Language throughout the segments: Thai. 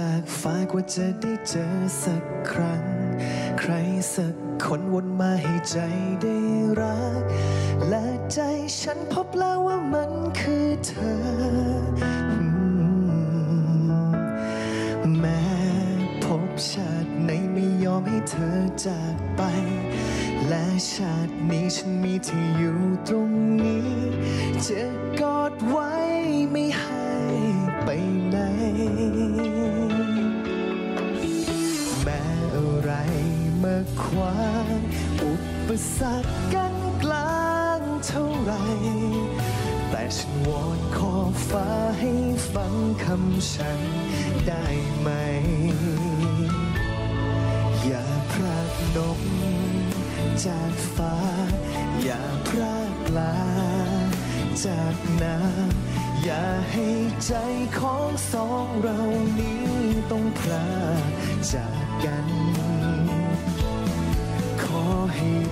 จากฟ้ากว่าจะได้เจอสักครั้ง ใครสักคนวนมาให้ใจได้รัก และใจฉันพบแล้วว่ามันคือเธอ แม้พบชาติไหนไม่ยอมให้เธอจากไป และชาตินี้ฉันมีเธออยู่ตรงนี้ จะกอดไว้ไม่ให้ ขวางอุปสรรคกันกลางเท่าไร แต่ฉันวอนขอฟ้าให้ฟังคำฉันได้ไหม อย่าพรากนกจากฟ้า อย่าพรากปลา จากน้ำอย่าให้ใจของสองเรานี้ต้องพรากจากกัน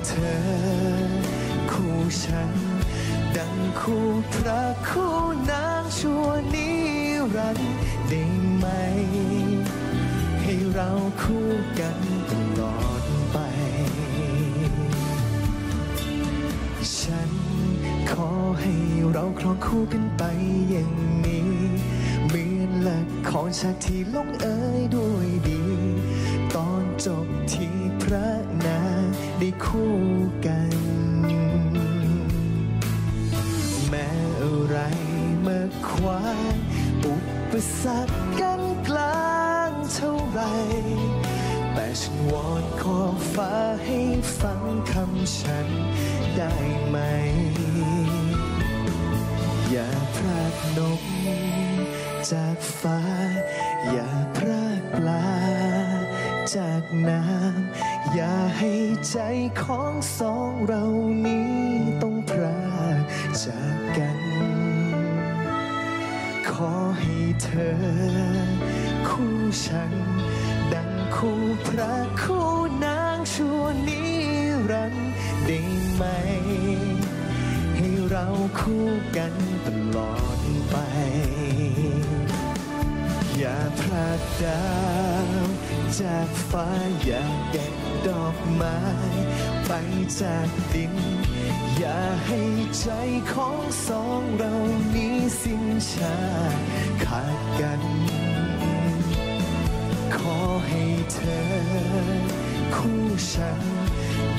เธอ คู่ฉัน ดังคู่พระคู่นางชั่วนิรันดร์ได้ไหม ให้เราคู่กันตลอดไป ฉันขอให้เราครองคู่กันไปอย่างนี้เหมือนละครฉากที่ลงเอยด้วยดี ตอนจบที่พระนาง ได้คู่กัน แม้อะไรมาขวางอุปสรรคกันกลางเท่าไร แต่ฉันวอนขอฟ้าให้ฟังคำฉันได้ไหม อย่าพรากนกจากฟ้า อย่าพรากปลา จากน้ำอย่า ให้ใจของสองเรานี้ต้องพรากจากกัน ขอให้เธอ คู่ฉัน ดังคู่พระคู่นางชั่วนิรันดร์ได้ไหม ให้เราคู่กันตลอดไป อย่าพลาดดาวจากฟ้าอย่าแก ดอกไม้ไปจากดิน อย่าให้ใจของสองเรานี้สิ้นชาขาดกัน ขอให้เธอ คู่ฉัน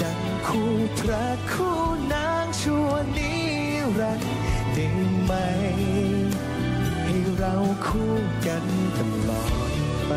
ดังคู่พระคู่นางชั่วนิรันดร์ได้ไหม ให้เราคู่กันตลอดไป